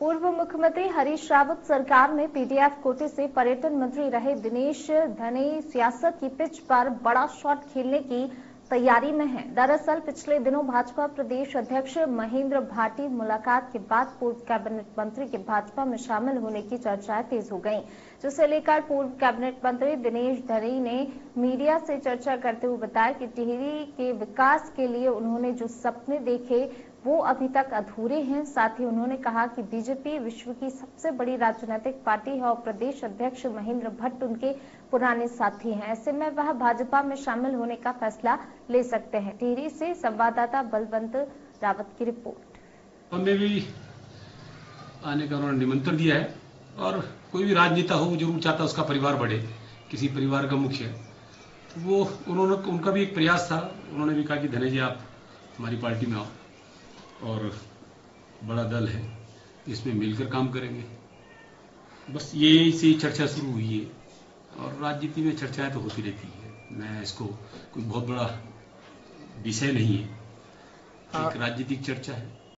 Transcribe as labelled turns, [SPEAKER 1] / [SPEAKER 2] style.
[SPEAKER 1] पूर्व मुख्यमंत्री हरीश रावत सरकार में पीडीएफ कोटे से पर्यटन मंत्री रहे दिनेश धने सियासत की पिच पर बड़ा शॉट खेलने की तैयारी में है। दरअसल पिछले दिनों भाजपा प्रदेश अध्यक्ष महेंद्र भाटी मुलाकात के बाद पूर्व कैबिनेट मंत्री के भाजपा में शामिल होने की चर्चाएँ तेज हो गईं, जिसे लेकर पूर्व कैबिनेट मंत्री दिनेश धरी ने मीडिया से चर्चा करते हुए बताया कि टिहरी के विकास के लिए उन्होंने जो सपने देखे वो अभी तक अधूरे हैं। साथ ही उन्होंने कहा कि बीजेपी विश्व की सबसे बड़ी राजनीतिक पार्टी है और प्रदेश अध्यक्ष महेंद्र भट्ट उनके पुराने साथी हैं। ऐसे में वह भाजपा में शामिल होने का फैसला ले सकते हैं। टिहरी से संवाददाता बलवंत रावत की रिपोर्ट।
[SPEAKER 2] हमें भी आने का उन्होंने निमंत्रण दिया है और कोई भी राजनेता हो ज़रूर चाहता उसका परिवार बढ़े, किसी परिवार का मुख्य। वो उन्होंने, उनका भी एक प्रयास था। उन्होंने भी कहा कि धने जी आप हमारी पार्टी में आओ। और बड़ा दल है इसमें मिलकर काम करेंगे। बस ये से चर्चा शुरू हुई है और राजनीति में चर्चाएँ तो होती रहती है। मैं इसको कोई बहुत बड़ा विषय नहीं है। एक राजनीतिक चर्चा है।